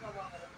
Come on,